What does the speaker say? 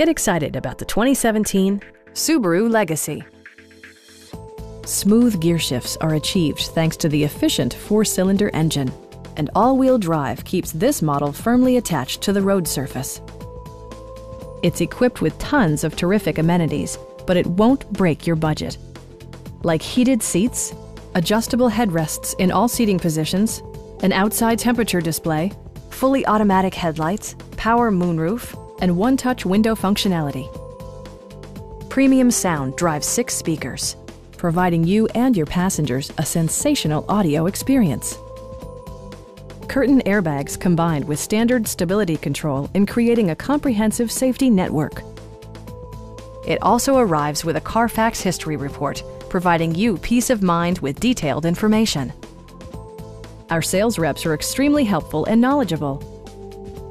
Get excited about the 2017 Subaru Legacy. Smooth gear shifts are achieved thanks to the efficient four-cylinder engine, and all-wheel drive keeps this model firmly attached to the road surface. It's equipped with tons of terrific amenities, but it won't break your budget. Like heated seats, adjustable headrests in all seating positions, an outside temperature display, fully automatic headlights, power moonroof, and one-touch window functionality. Premium sound drives six speakers, providing you and your passengers a sensational audio experience. Curtain airbags combined with standard stability control in creating a comprehensive safety network. It also arrives with a Carfax history report, providing you peace of mind with detailed information. Our sales reps are extremely helpful and knowledgeable.